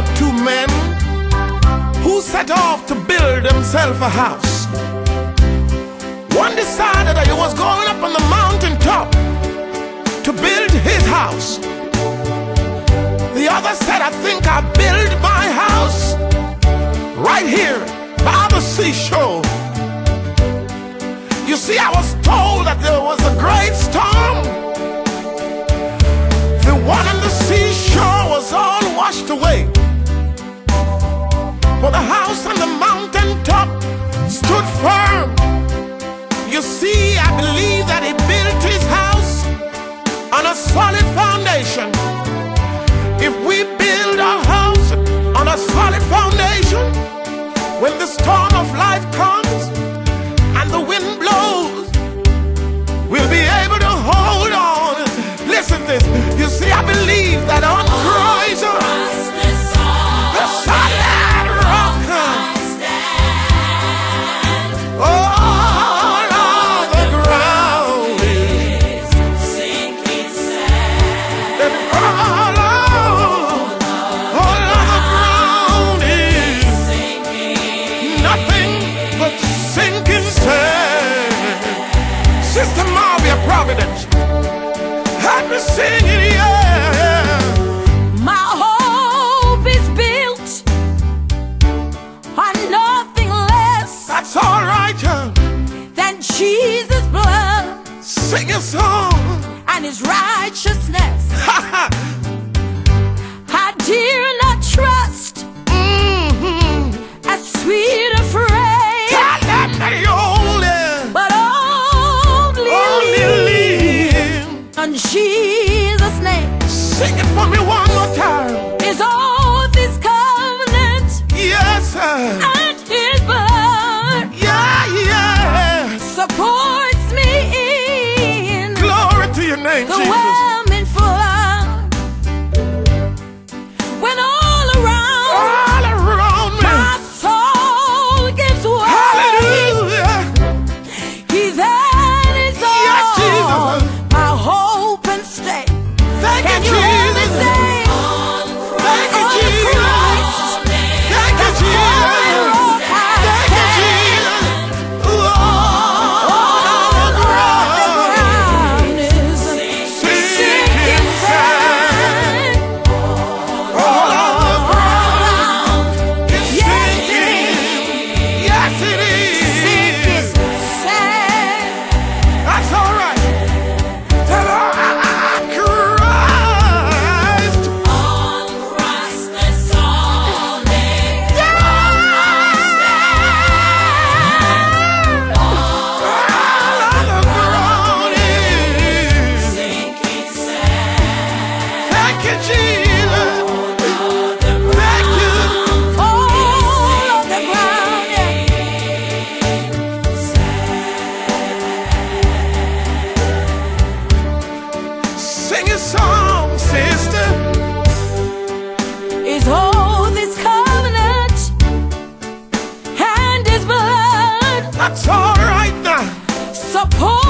about two men who set off to build themselves a house. One decided that he was going up on the mountain top to build his house. The other said, I think I'll build my house right here by the seashore. You see, I was told that there was a great storm. The one on the seashore was all washed away. But the house on the mountain top stood firm. You see, I believe that he built his house on a solid foundation. If we build our house on a solid foundation, when the storm of life comes singing, yeah. My hope is built on nothing less That's all right, yeah. than Jesus' blood Sing a song. and his righteousness. Ha ha. Time. Is all this covenant Yes, sir. and his blood Yeah, yeah. supports me in Glory to your name, the Jesus. That's all right now. supports